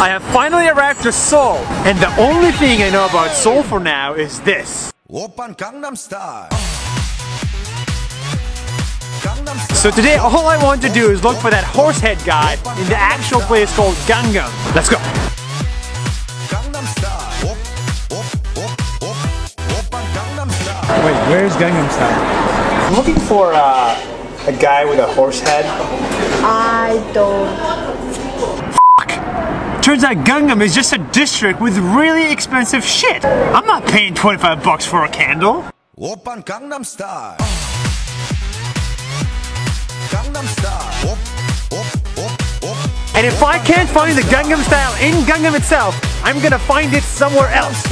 I have finally arrived to Seoul, and the only thing I know about Seoul for now is this. Open Gangnam Style. So today, all I want to do is look for that horsehead guy in the actual place called Gangnam. Let's go. Wait, where's Gangnam Style? I'm looking for uh, a guy with a horse head. I don't Turns out Gangnam is just a district with really expensive shit. I'm not paying 25 bucks for a candle. Gangnam Style. Gangnam Style. And if I can't find the Gangnam Style in Gangnam itself, I'm gonna find it somewhere else.